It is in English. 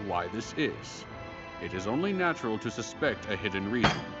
why this is. It is only natural to suspect a hidden reason.